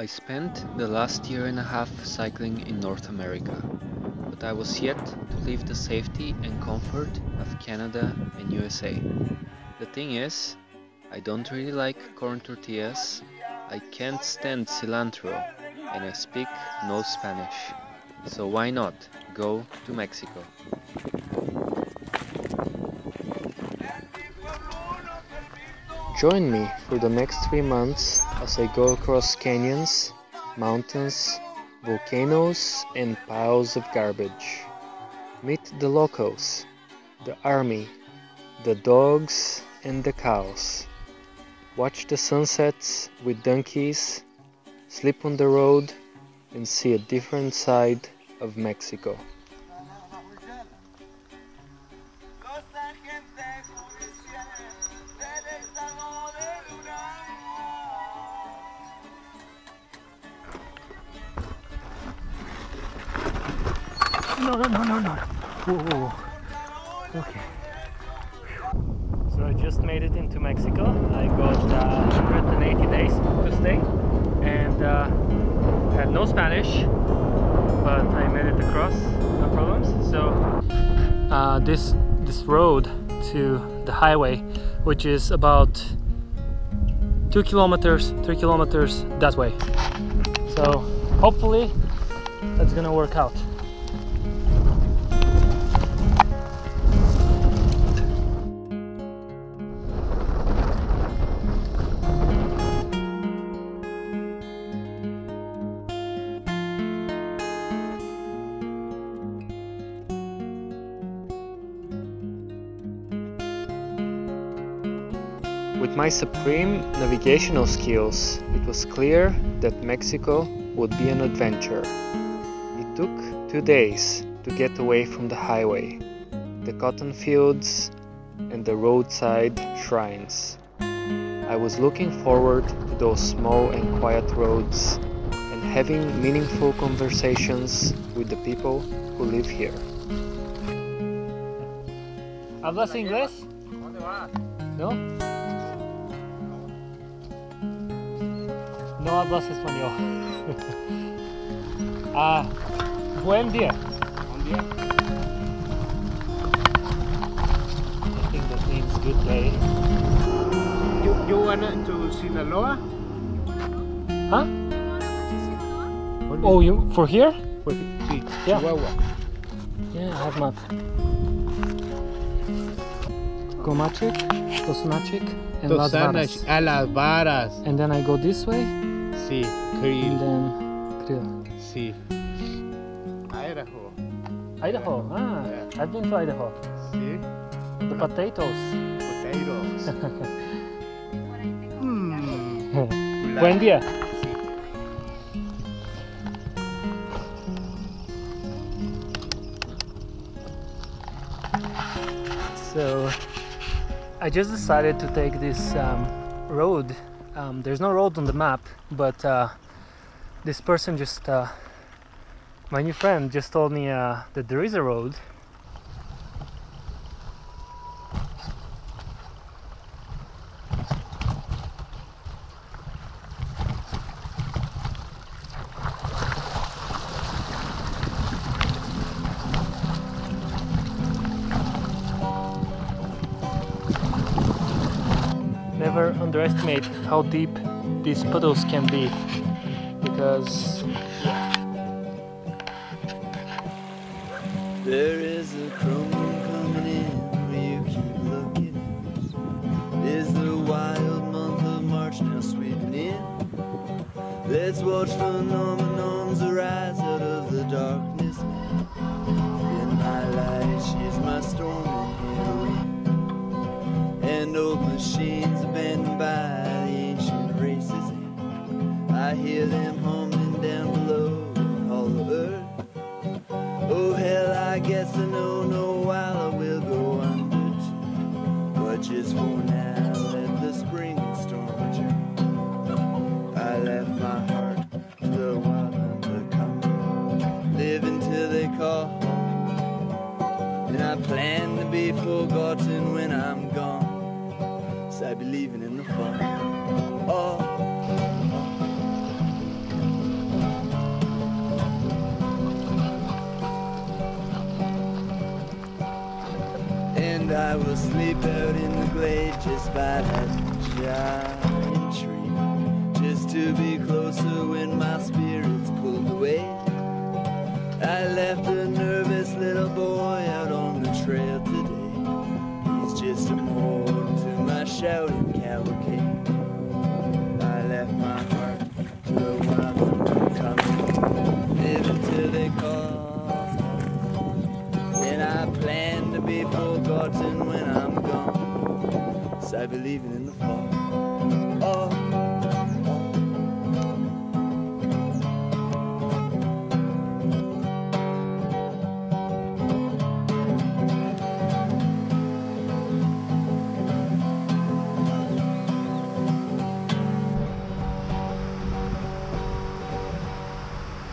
I spent the last year and a half cycling in North America, but I was yet to leave the safety and comfort of Canada and USA. The thing is, I don't really like corn tortillas, I can't stand cilantro, and I speak no Spanish. So why not go to Mexico? Join me for the next three months as I go across canyons, mountains, volcanoes, and piles of garbage. Meet the locals, the army, the dogs, and the cows. Watch the sunsets with donkeys, sleep on the road, and see a different side of Mexico. I made it across, no problems. So uh, this this road to the highway, which is about two kilometers, three kilometers that way. So hopefully that's gonna work out. My supreme navigational skills, it was clear that Mexico would be an adventure. It took two days to get away from the highway, the cotton fields, and the roadside shrines. I was looking forward to those small and quiet roads and having meaningful conversations with the people who live here. ¿Hablas inglés? ¿No? No hablas español. ah, buen día. Buen día. I think that means good day. You, you went to Sinaloa? Huh? Oh, you for here? Pues, sí, Yeah. Chihuahua. Yeah, I have map. Comachic, Tosnachik, and Las Tosana, Varas. a las varas. And then I go this way, Sí, and Creel. then Creel. Sí. Idaho. Idaho. Ah, Yeah. I've been to Idaho. Sí. The potatoes. Potatoes. mm. Buen día. So I just decided to take this um, road. Um, there's no road on the map, but uh, this person just, uh, my new friend, just told me uh, that there is a road. How deep these puddles can be because There is a chrome coming in where you keep looking. Is the wild month of March now sweeping in? Let's watch phenomenons believe in the fall. Oh,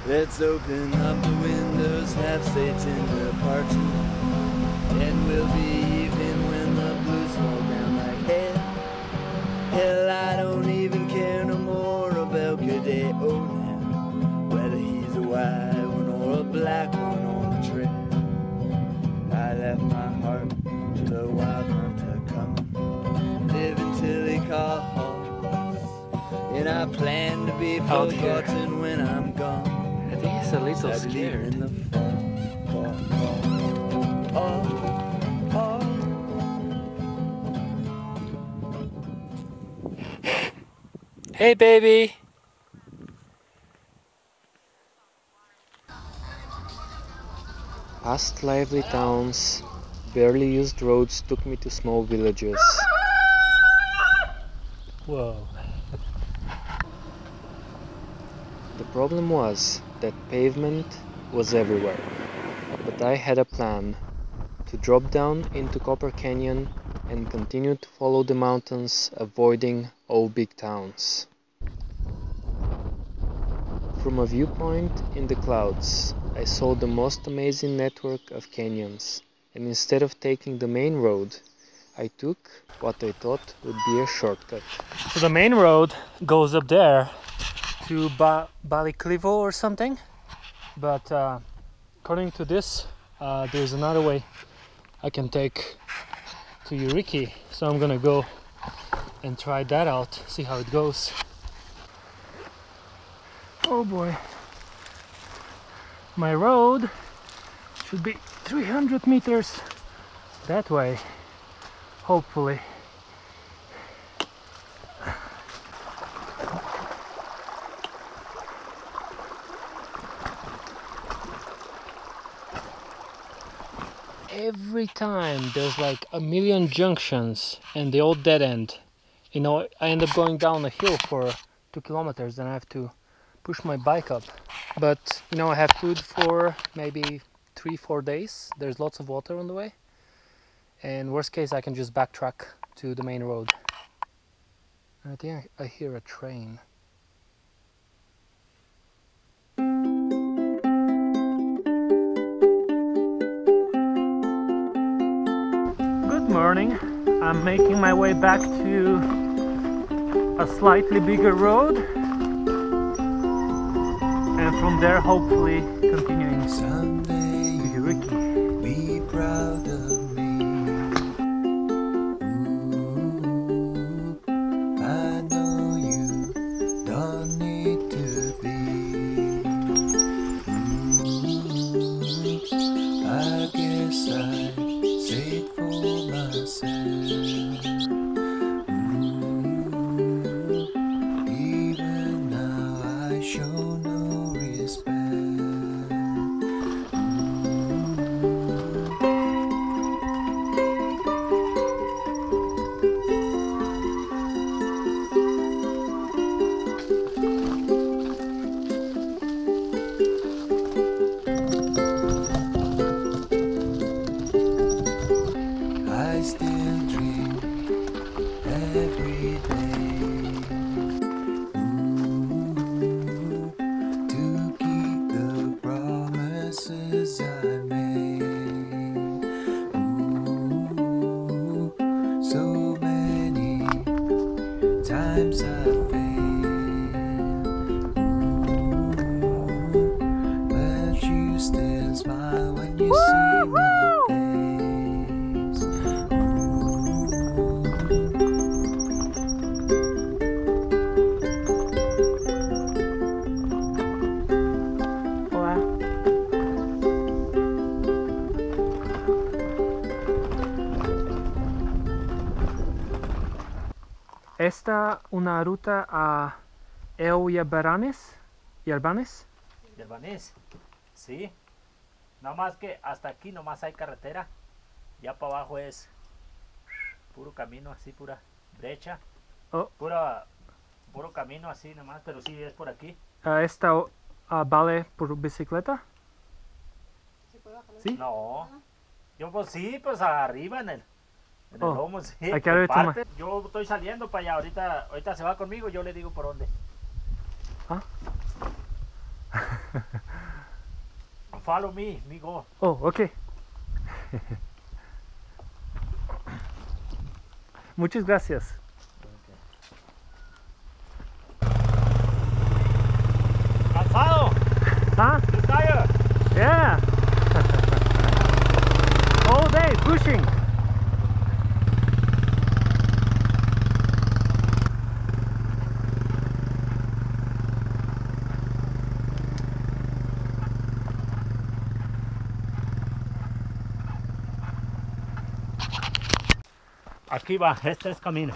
Let's open up the windows, have Satan depart. And we'll be evening Hey, baby. Past lively towns, barely used roads took me to small villages. Whoa. The problem was that pavement was everywhere. But I had a plan to drop down into Copper Canyon and continue to follow the mountains, avoiding all big towns. From a viewpoint in the clouds, I saw the most amazing network of canyons, and instead of taking the main road, I took what I thought would be a shortcut. So the main road goes up there to ba- Baliklivo or something, but uh, according to this, uh, there's another way I can take to Urique. So I'm gonna go and try that out, see how it goes. Oh boy, my road should be 300 meters that way, hopefully. every time there's like a million junctions and they all dead end. You know, I end up going down a hill for two kilometers and I have to push my bike up. But you know, I have food for maybe three, four days. There's lots of water on the way. And worst case, I can just backtrack to the main road. I think I hear a train. Good morning. I'm making my way back to a slightly bigger road. And from there, hopefully, continuing una ruta a Euyabaranes y Albanes. ¿Y Albanés? Sí. Nada más que hasta aquí nomás hay carretera. Ya para abajo es puro camino así, pura brecha. Oh. Pura, puro camino así nomás, pero sí es por aquí. Ah, esta ah, vale por bicicleta. Sí. No. Yo pues sí, pues arriba en el, en el Oh, lomo, sí. hay que parte. Yo estoy saliendo para allá, ahorita, ahorita se va conmigo, yo le digo por dónde. Ah. Follow me, me go. Oh, ok. Muchas gracias. Aquí va, este es camino.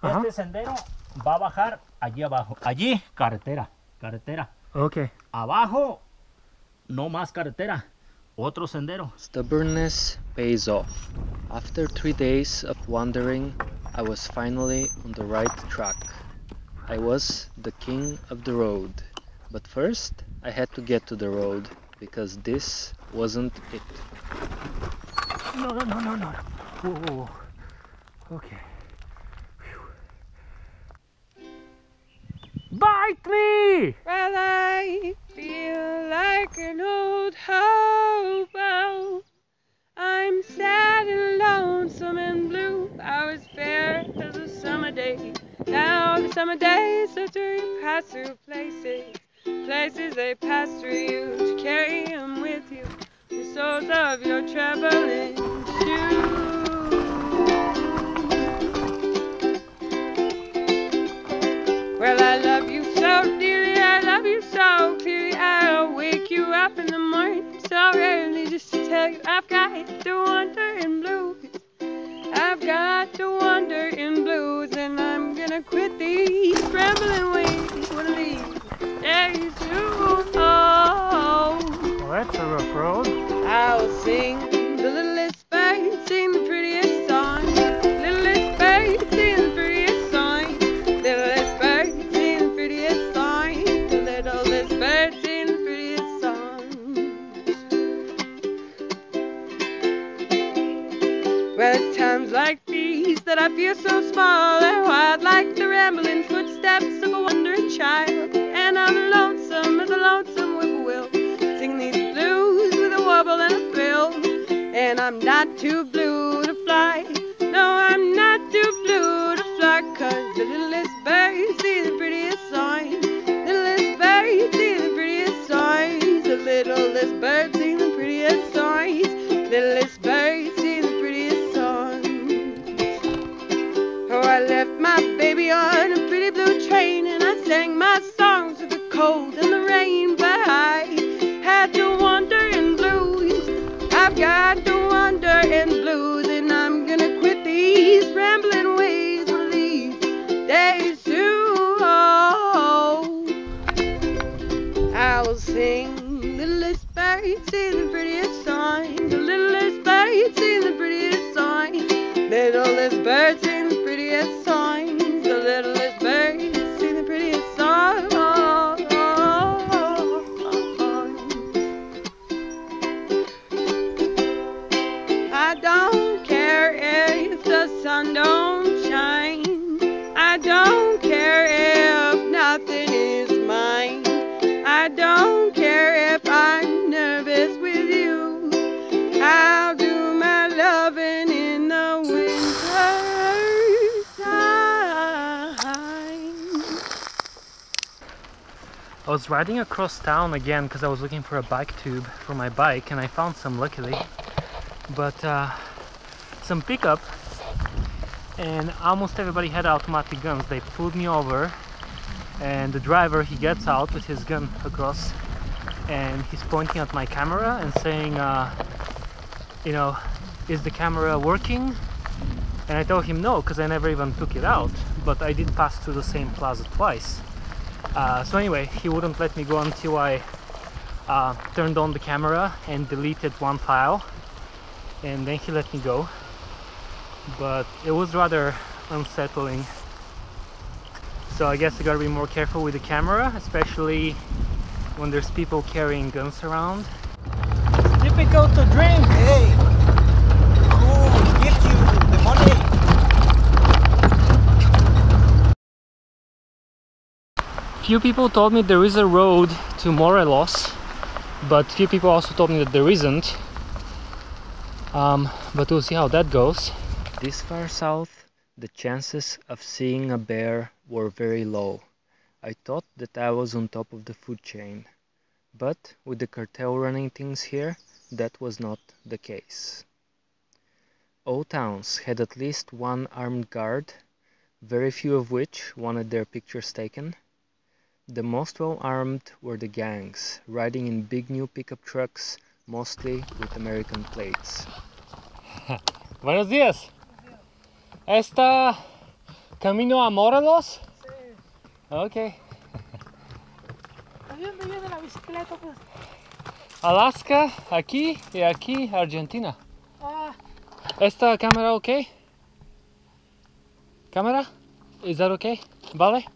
Ajá. Este sendero va a bajar allí abajo. Allí, carretera, carretera. Okay. Abajo, no más carretera. Otro sendero. Stubbornness pays off. After three days of wandering, I was finally on the right track. I was the king of the road. But first, I had to get to the road because this wasn't it. No, no, no, no, no. Whoa, whoa, whoa. Okay. Bite me! Well, I feel like an old hobo. I'm sad and lonesome and blue. I was fair as a summer day. Now the summer days after you pass through places, places they pass through you to carry them soles of your traveling shoes. Well, I love you so dearly, I love you so clearly. I'll wake you up in the morning so early just to tell you I've got to wander in blues. I've got to wander in blues, and I'm gonna quit these rambling ways. One of these days soon. Sing too blue to fly. No, I'm not too blue to fly, cause the littlest bird see the prettiest sign. Littlest bird see the prettiest signs. The littlest bird see the prettiest signs. Littlest bird see the prettiest signs. Oh, I left my baby on a pretty blue train and I sang my songs with the cold and the rain, but I had to. Got to wander in blues, and I'm gonna quit these rambling was riding across town again because I was looking for a bike tube for my bike and I found some luckily. But uh, some pickup and almost everybody had automatic guns. They pulled me over and the driver he gets out with his gun across and he's pointing at my camera and saying uh, you know is the camera working And I told him no, because I never even took it out, but I did pass through the same plaza twice. Uh, so anyway, he wouldn't let me go until I uh, turned on the camera and deleted one file, and then he let me go. But it was rather unsettling. So I guess I gotta be more careful with the camera, especially when there's people carrying guns around. Difficult to drink! Hey, who gives you the money? Few people told me there is a road to Morelos, but few people also told me that there isn't. Um, but we'll see how that goes. This far south, the chances of seeing a bear were very low. I thought that I was on top of the food chain. But with the cartel running things here, that was not the case. All towns had at least one armed guard, very few of which wanted their pictures taken. The most well armed were the gangs, riding in big new pickup trucks, mostly with American plates. Buenos días. ¿Está camino a Morelos? Sí. Ok. ¿De dónde viene la bicicleta? Pues? Alaska, aquí y aquí, Argentina. Ah, ¿Esta cámara ok? ¿Cámara? Is that okay? ¿Vale?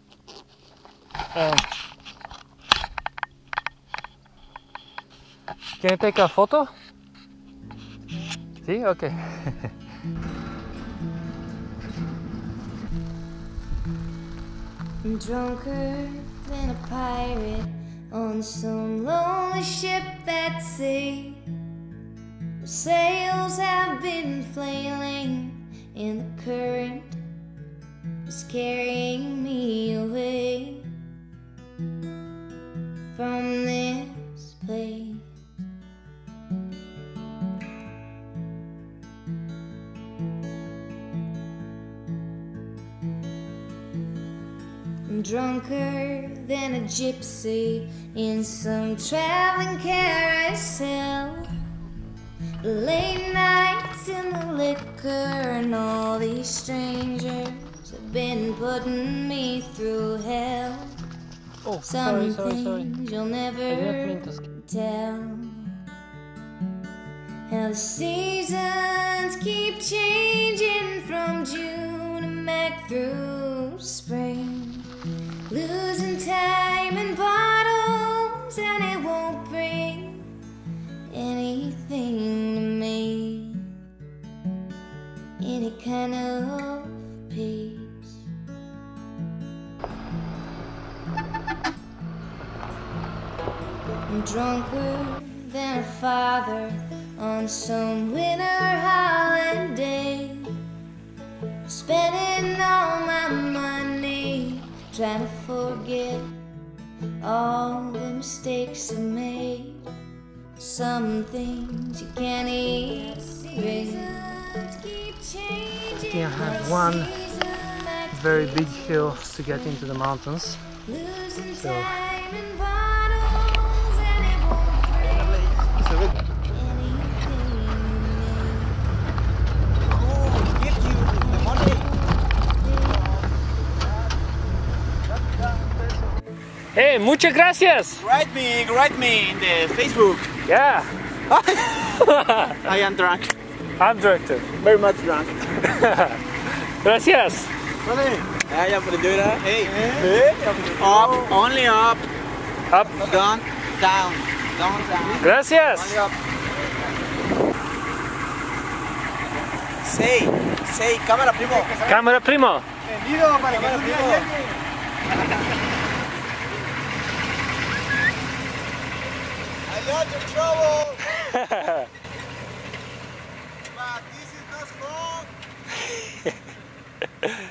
Eh, can I take a photo? Sí, ok. I'm drunker than a pirate on some lonely ship at sea. The sails have been flailing, and the current is carrying me away from this place. I'm drunker than a gypsy in some traveling carousel. Late nights in the liquor, and all these strangers have been putting me through hell. Oh, Some sorry, sorry, sorry. you'll never tell. How the seasons keep changing from June to back through drunker than a father on some winter holiday. Spending all my money trying to forget all the mistakes I made. Some things you can't erase. Yeah, I had one Very big hill to get into the mountains. So- Hey, muchas gracias. Write me, write me in the Facebook. Yeah, I am drunk, I'm director. very much drunk. Gracias. I am Pradura. Hey, up, only up, Up. down, down, down, down. Gracias. Only up. Say, say, cámara primo. Cámara primo. Vendido para que primo. I got your trouble. but this is not.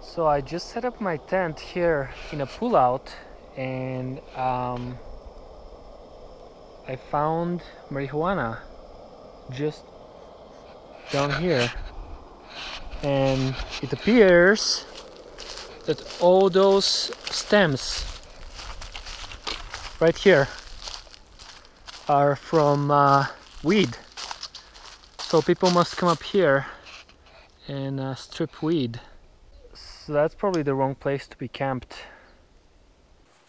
So I just set up my tent here in a pullout and um, I found marijuana just down here and it appears that all those stems right here are from uh, weed So people must come up here and uh, strip weed. So that's probably the wrong place to be camped.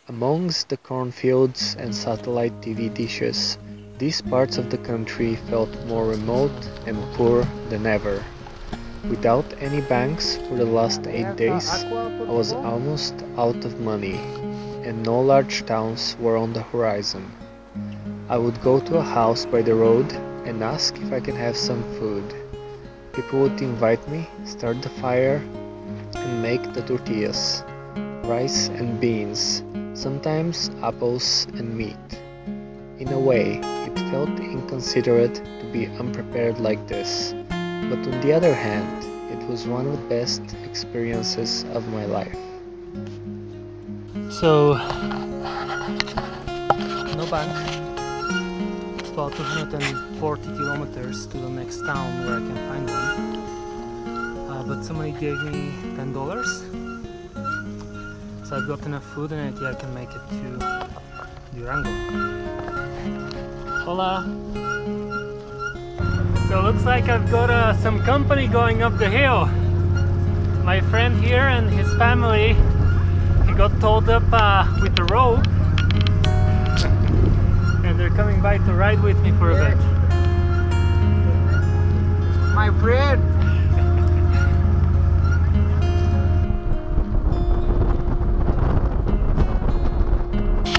Amongst the cornfields and satellite TV dishes, these parts of the country felt more remote and poor than ever. Without any banks for the last eight days, I was almost out of money, and no large towns were on the horizon. I would go to a house by the road and ask if I can have some food. People would invite me, start the fire, and make the tortillas, rice and beans, sometimes apples and meat. In a way, it felt inconsiderate to be unprepared like this, but on the other hand, it was one of the best experiences of my life. So, no bank. It's about 240 kilometers to the next town where I can find one. Uh, but somebody gave me $10. So I've got enough food and I think I can make it to Durango. Hola! So looks like I've got uh, some company going up the hill. My friend here and his family got towed up uh, with the rope and they're coming by to ride with me for a bit. My friend.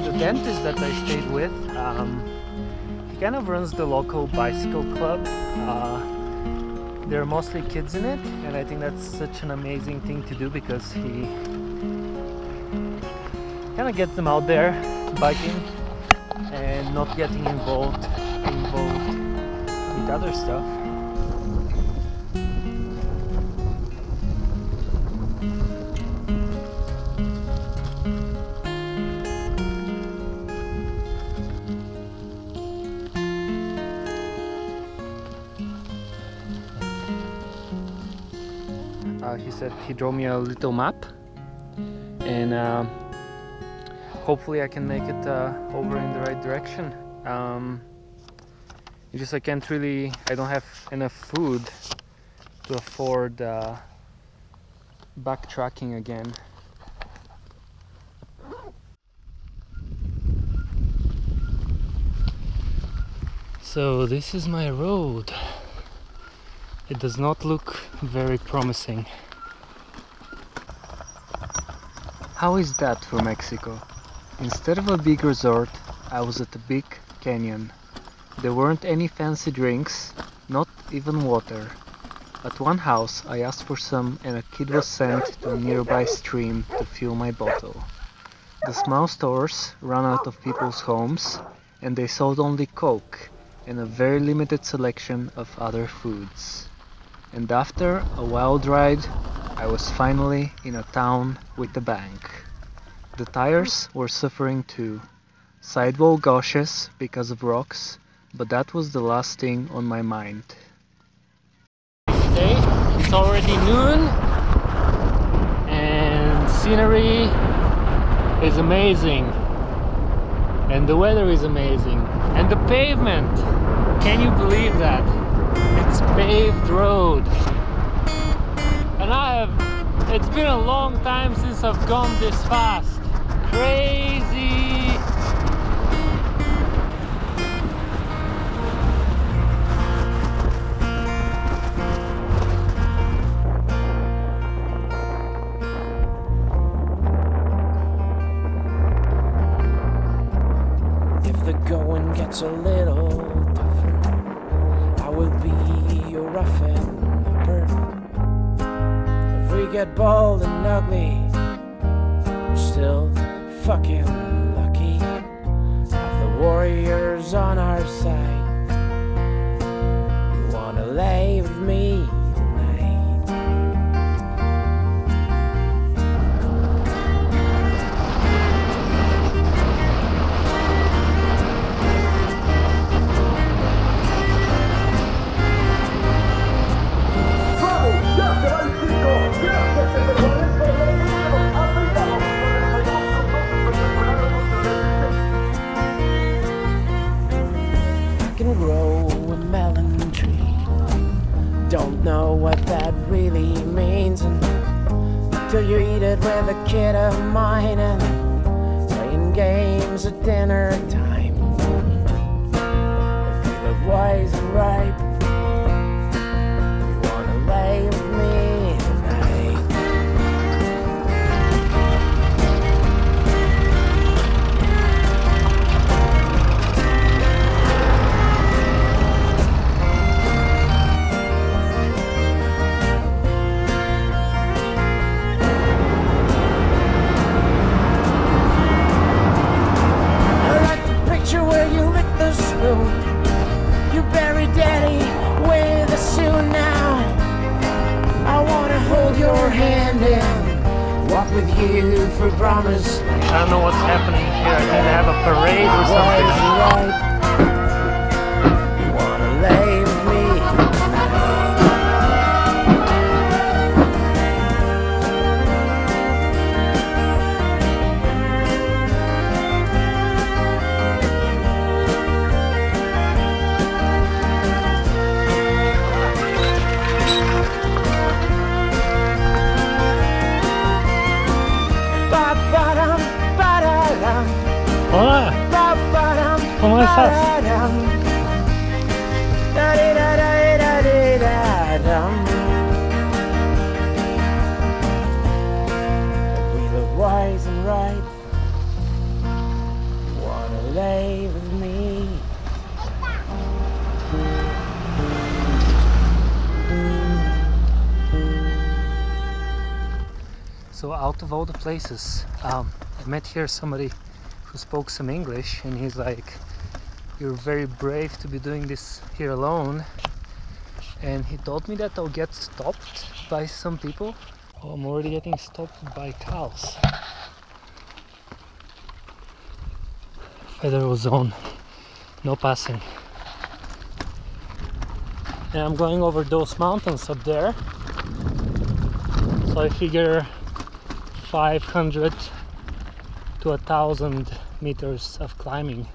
The dentist that I stayed with, um, he kind of runs the local bicycle club. Uh, there are mostly kids in it, and I think that's such an amazing thing to do because he kind of gets them out there biking and not getting involved involved with other stuff. Uh, he said he drew me a little map and uh, hopefully I can make it uh, over in the right direction. Um, just I can't really, I don't have enough food to afford uh, backtracking again. So this is my road. It does not look very promising. How is that for Mexico? Instead of a big resort, I was at a big canyon. There weren't any fancy drinks, not even water. At one house, I asked for some, and a kid was sent to a nearby stream to fill my bottle. The small stores ran out of people's homes, and they sold only Coke and a very limited selection of other foods. And after a wild ride, I was finally in a town with a bank. The tires were suffering too. Sidewall gauches because of rocks, but that was the last thing on my mind. Today it's already noon and scenery is amazing and the weather is amazing and the pavement can you believe that it's paved road and I have it's been a long time since I've gone this fast crazy If the going gets a little tougher, I will be your roughing upper. If we get bald and ugly, with a kid of mine and playing games at dinner time. So out of all the places, um, I met here somebody who spoke some English, and he's like, "You're very brave to be doing this here alone." And he told me that I'll get stopped by some people. Oh, I'm already getting stopped by cows. Federal zone, no passing. And I'm going over those mountains up there. So I figure 500 to a thousand meters of climbing.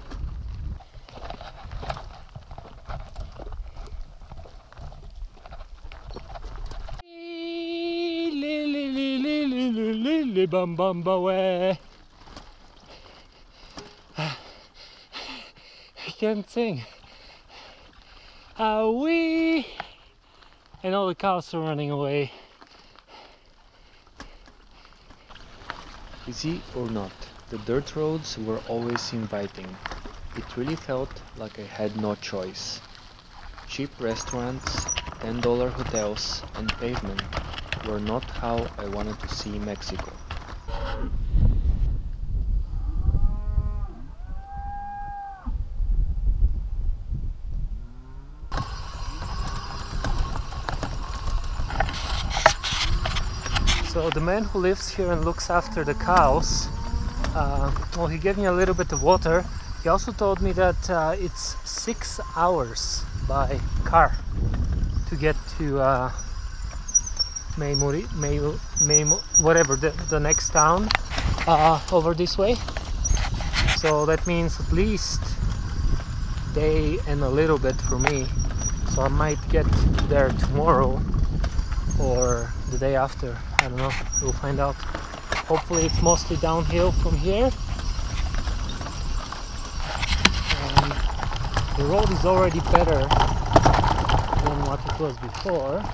Bum bum ba way. I can't sing. Ah wee, and all the cows are running away. Busy or not, the dirt roads were always inviting. It really felt like I had no choice. Cheap restaurants, $10 hotels, and pavement were not how I wanted to see Mexico. So the man who lives here and looks after the cows, uh, well, he gave me a little bit of water. He also told me that uh, it's six hours by car to get to uh, Maymuri, May, May, whatever the, the next town uh, over this way. So that means at least day and a little bit for me. So I might get there tomorrow or the day after. I don't know. We'll find out. Hopefully, it's mostly downhill from here. And the road is already better than what it was before.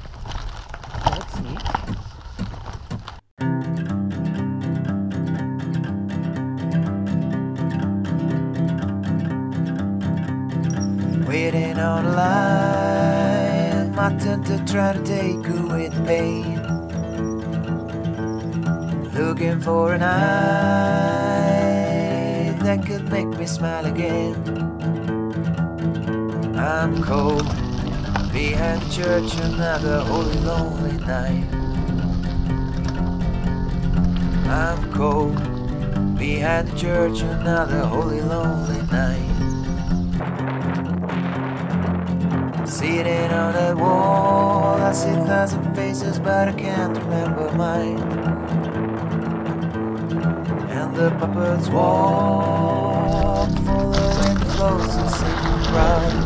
Waiting on line, my turn to try to take away the pain. Looking for an eye that could make me smile again. I'm cold behind the church, another holy lonely night. I'm cold behind the church, another holy lonely night. Sitting on that wall, I see a thousand faces, but I can't remember mine. And the puppets walk, following the flows, a single crowd.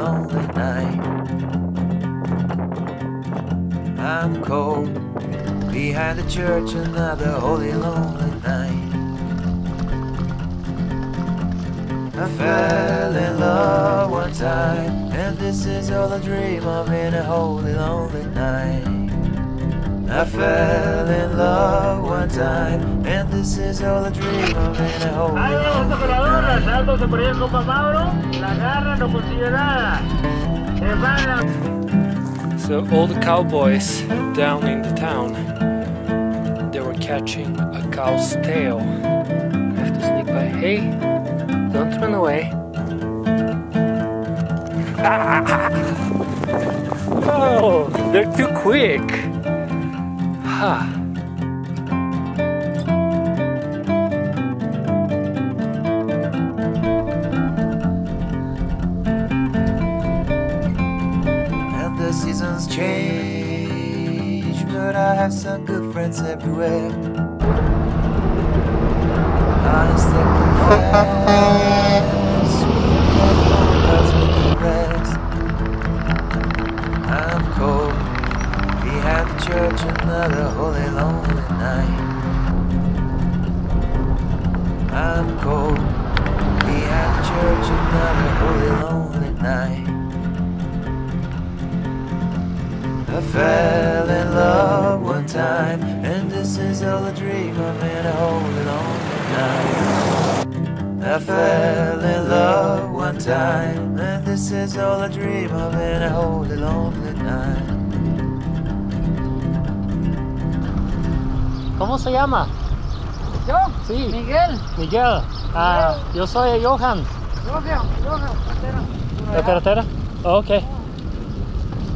Lonely night. I'm cold behind the church, another holy lonely night. I fell in love one time, and this is all I dream of in a holy lonely night. I fell in love one time, and this is all I dream of in a holy lonely night. Salto por ahí el compa Mauro, la agarra, no consigue nada. Se van So all the cowboys down in the town, they were catching a cow's tail. I have to sneak by. Hey, don't run away. Oh, they're too quick. Ha. Have some good friends everywhere. Honest and confess, we can rest. I'm cold behind the church, another holy lonely night. I'm cold We behind the church, another holy lonely night. I fell in love time, and this is all I dream of in a holy lonely night. I fell in love one time, and this is all I dream of in a holy lonely night. ¿Cómo se llama? ¿Yo? Sí, Miguel. Miguel. Ah, yo soy Iohan. Iohan, Iohan, cartera. ¿La carretera? Ok.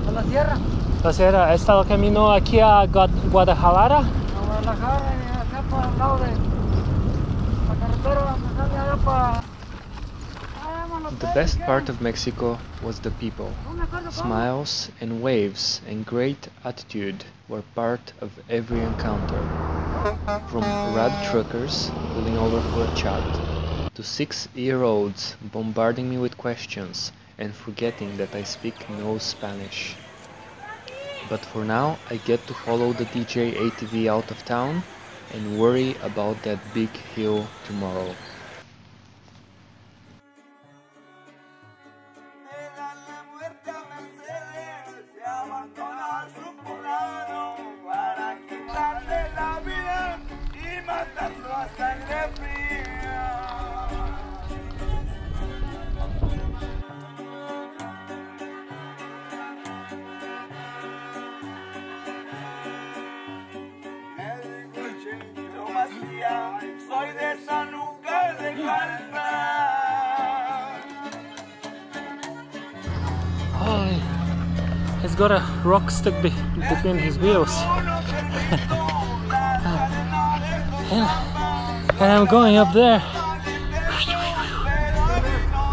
A la sierra. La sierra, ¿he estado camino aquí a Guadalajara? Guadalajara y acá para el lado de la carretera. sale allá para... Ah, The best part of Mexico was the people. No me acuerdo cómo. Smiles and waves and great attitude were part of every encounter. From rad truckers pulling over for a chat, to six year olds bombarding me with questions and forgetting that I speak no Spanish. But for now, I get to follow the DJ ATV out of town and worry about that big hill tomorrow. Holy, he's got a rock stuck be- between his wheels. and, and I'm going up there.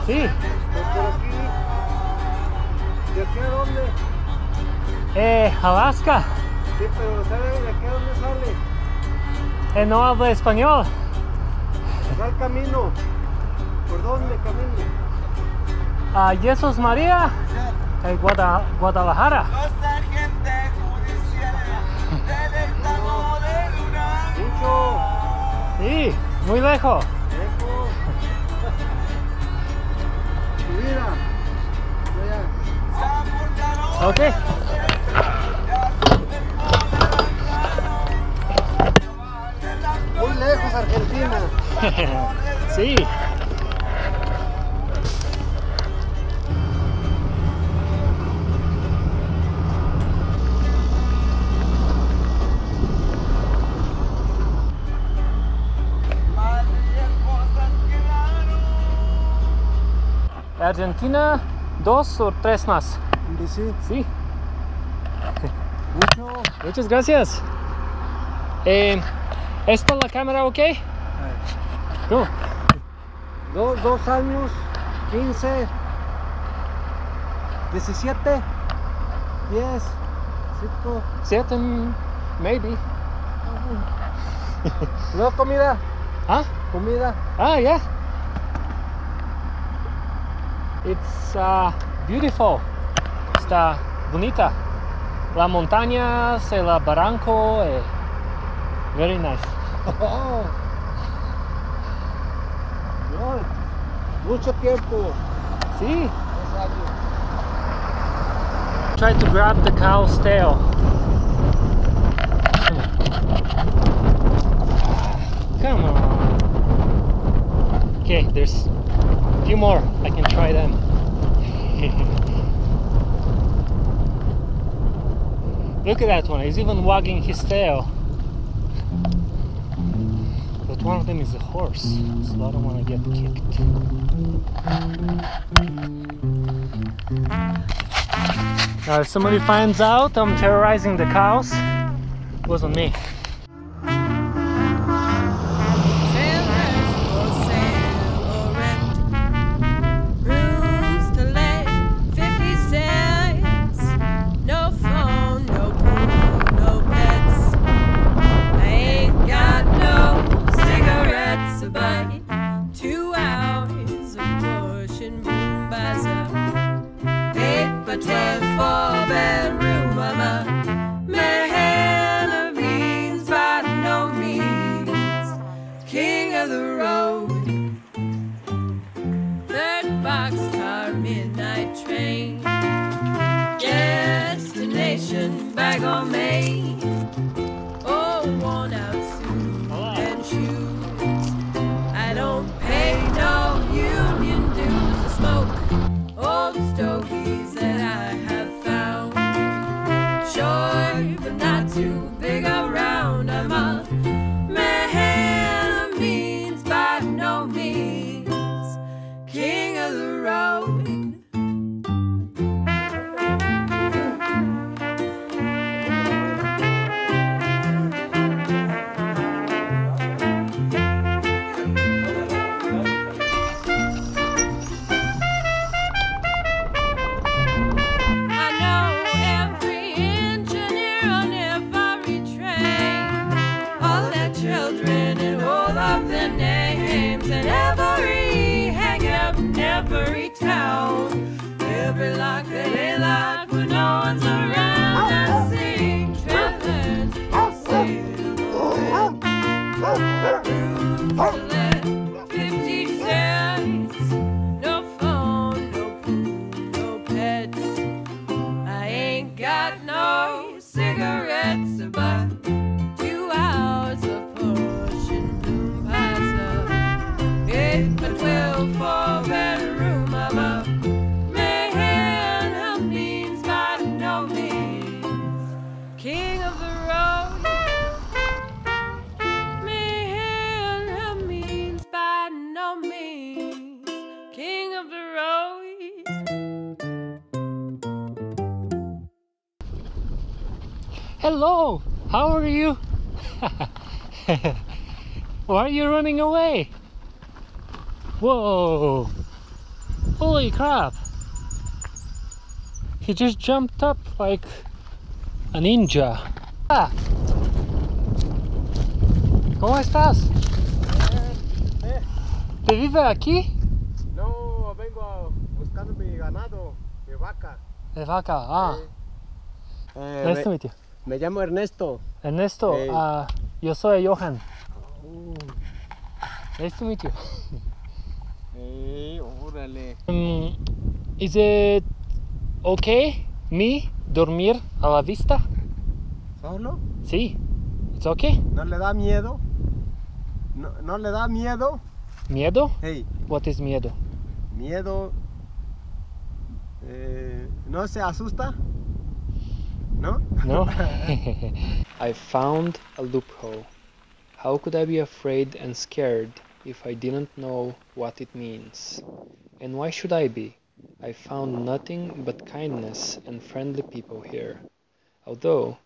Sí. ¿De aquí a dónde? Eh, Alaska. Sí, pero ¿sabe de aquí dónde sale? Eh, no habla español. Camino. ¿Por dónde camino? A Jesús María. Eh, Guada- Guadalajara. Sí, muy lejos. Lejos. Mira. Allá. Ok. Sí. Argentina, dos o tres más. Sí. Sí. Mucho. Muchas gracias. Eh, ¿Esta la cámara ok? Tú. Dos, dos años, 15, 17, 10, 5. Siete, mm, maybe. No, comida, Ah, comida. ah, yeah. It's uh, beautiful. Está bonita. La montaña, el barranco, eh, very nice. Mucho tiempo. See? Try to grab the cow's tail. Come on. Okay, there's a few more. I can try them. Look at that one. He's even wagging his tail. But one of them is a horse, so I don't want to get kicked. Now, if somebody finds out I'm terrorizing the cows, it wasn't me. Children and all of their names, and every hangup in every town, every lock that they lock Hello, how are you? Why are you running away? Whoa! Holy crap! He just jumped up like a ninja. Ah. ¿Cómo estás? ¿Te vive aquí? No, vengo buscando mi ganado, mi vaca. De vaca, ah. Eh, Nice to meet you. Me llamo Ernesto. Ernesto, Hey. ah, yo soy Johan. Nice to meet you. Eh, órale. Mm, is it okay me dormir a la vista? ¿Solo? Sí. It's okay. ¿No le da miedo? ¿No, no le da miedo? Miedo? Hey, What is miedo? miedo. Eh, ¿No se asusta? ¿No? No? I found a loophole. How could I be afraid and scared if I didn't know what it means? And why should I be? I found nothing but kindness and friendly people here. Although,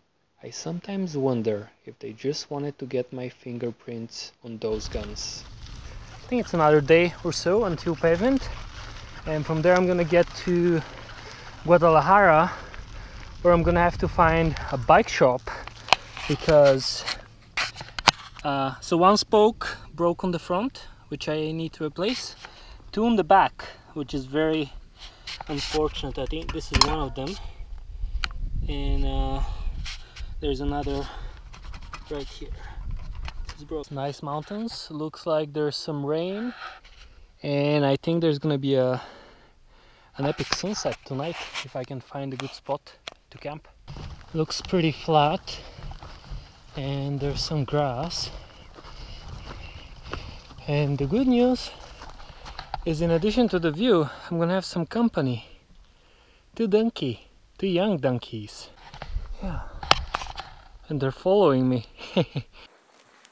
I sometimes wonder if they just wanted to get my fingerprints on those guns. I think it's another day or so until pavement. And from there I'm gonna get to Guadalajara where I'm gonna have to find a bike shop because uh, so one spoke broke on the front which I need to replace two on the back which is very unfortunate. I think this is one of them, and uh, there's another right here. It's. Nice mountains. Looks like there's some rain, and I think there's gonna be a an epic sunset tonight if I can find a good spot to camp. Looks pretty flat, and there's some grass. And the good news is in addition to the view, I'm gonna have some company. Two donkey, two young donkeys. Yeah. And they're following me.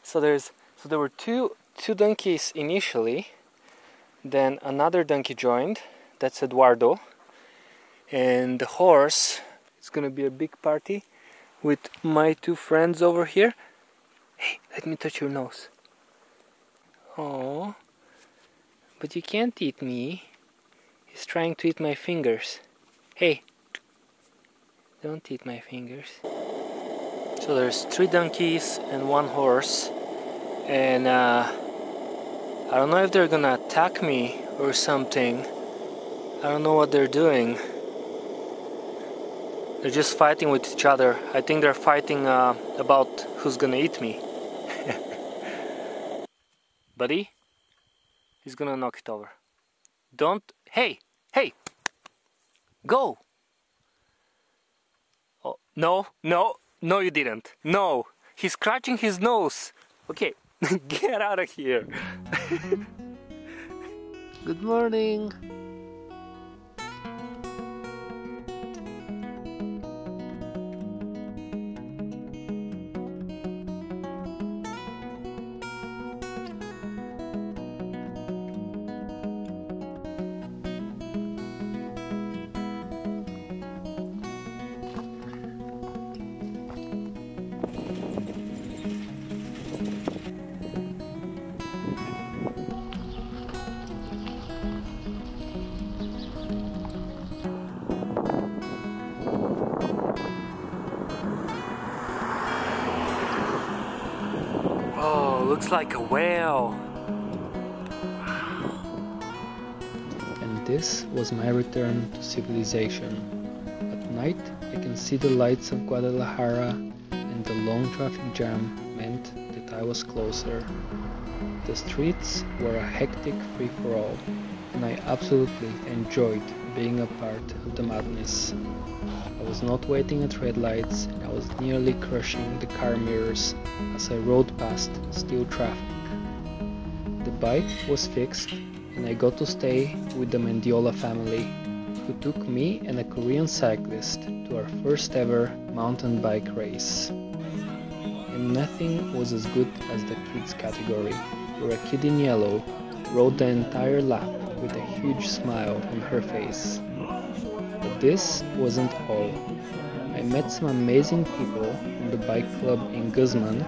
so there's so there were two two donkeys initially, then another donkey joined, that's Eduardo. And the horse is gonna be a big party with my two friends over here. Hey, let me touch your nose. Oh, but you can't eat me. He's trying to eat my fingers. Hey, don't eat my fingers. So there's three donkeys and one horse, and uh, I don't know if they're gonna attack me or something. I don't know what they're doing. They're just fighting with each other. I think they're fighting uh, about who's gonna eat me. Buddy? He's gonna knock it over. Don't. Hey! Hey! Go! Oh, no, no, no, you didn't. No! He's scratching his nose. Okay, get out of here. Good morning. Like a whale. And this was my return to civilization. At night, I can see the lights of Guadalajara, and the long traffic jam meant that I was closer. The streets were a hectic free for all, and I absolutely enjoyed being a part of the madness. Was not waiting at red lights, and I was nearly crushing the car mirrors as I rode past still traffic. The bike was fixed, and I got to stay with the Mendiola family, who took me and a Korean cyclist to our first ever mountain bike race. And nothing was as good as the kids category, where a kid in yellow rode the entire lap with a huge smile on her face. This wasn't all. I met some amazing people in the bike club in Guzman,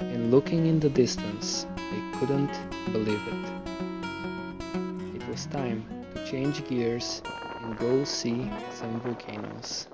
and looking in the distance, I couldn't believe it. It was time to change gears and go see some volcanoes.